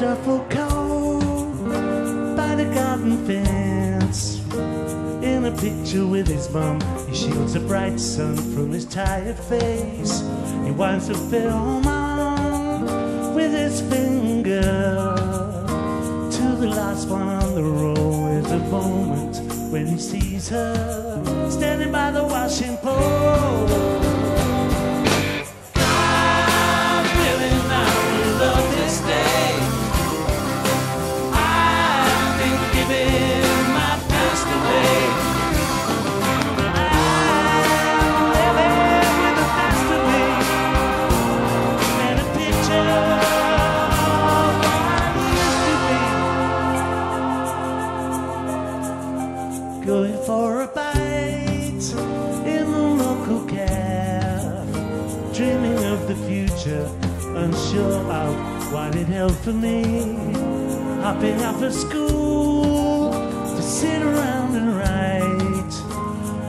duffel coat by the garden fence. In a picture with his mum, he shields the bright sun from his tired face. He winds the film on with his finger to the last one on the row. Is a moment when he sees her standing by the washing pole. Dreaming of the future, unsure of what it held for me. Hopping off of school to sit around and write.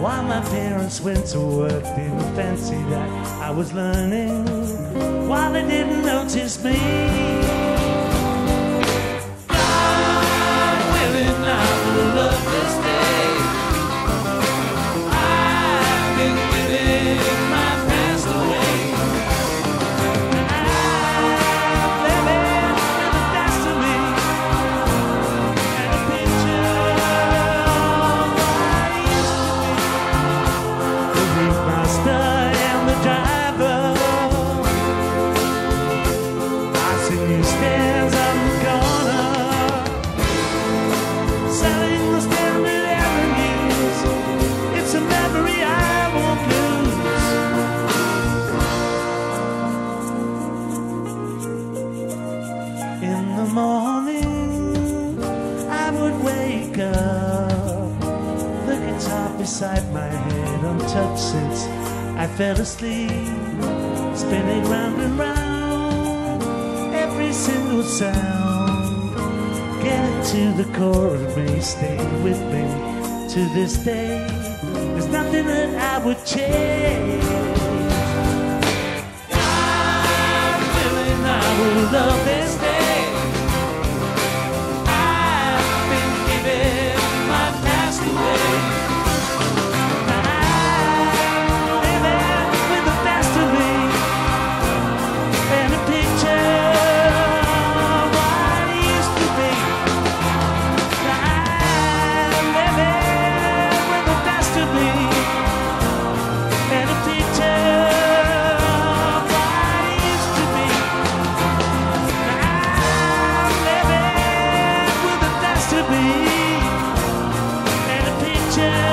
While my parents went to work, didn't fancy that I was learning. While they didn't notice me. Morning, I would wake up. The guitar beside my head untouched since I fell asleep. Spinning round and round every single sound. Get to the core of me, stay with me to this day. There's nothing that I would change. I'm feeling I will love Picture